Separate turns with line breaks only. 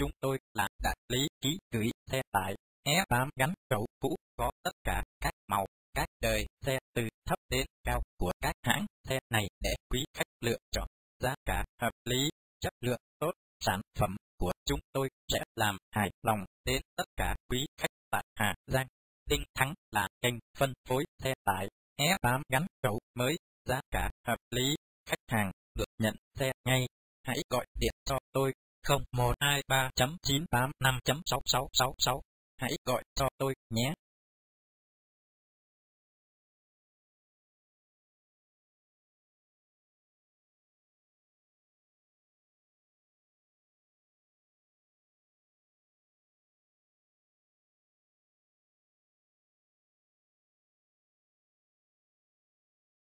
chúng tôi là đại lý ký gửi xe tải é 8 gắn cẩu cũ có tất cả các màu, các đời xe từ thấp đến cao của các hãng xe này để quý khách lựa chọn giá cả hợp lý, chất lượng tốt, sản phẩm của chúng tôi sẽ làm hài lòng đến tất cả quý khách tại Hà Giang. Tinh Thắng là kênh phân phối xe tải é 8 gắn cẩu mới, giá cả hợp lý, khách hàng được nhận xe ngay. Hãy gọi điện cho tôi 0123.985.6666. Hãy gọi cho tôi nhé.